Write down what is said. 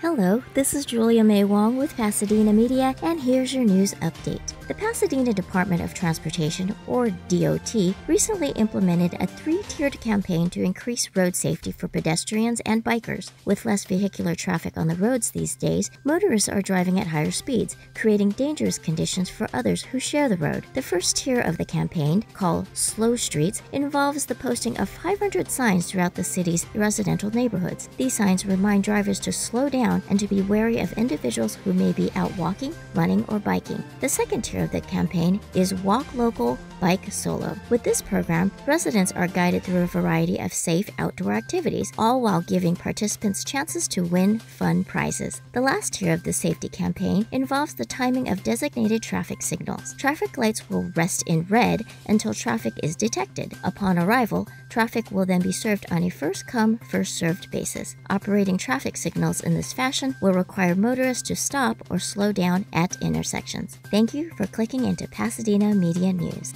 Hello, this is Julia May Wong with Pasadena Media, and here's your news update. The Pasadena Department of Transportation, or DOT, recently implemented a three tiered campaign to increase road safety for pedestrians and bikers. With less vehicular traffic on the roads these days, motorists are driving at higher speeds, creating dangerous conditions for others who share the road. The first tier of the campaign, called Slow Streets, involves the posting of 500 signs throughout the city's residential neighborhoods. These signs remind drivers to slow down and to be wary of individuals who may be out walking, running, or biking. The second tier of the campaign is Walk Local, Bike Solo. With this program, residents are guided through a variety of safe outdoor activities, all while giving participants chances to win fun prizes. The last tier of the safety campaign involves the timing of designated traffic signals. Traffic lights will rest in red until traffic is detected. Upon arrival, traffic will then be served on a first come, first served basis. Operating traffic signals in this fashion will require motorists to stop or slow down at intersections. Thank you for clicking into Pasadena Media News.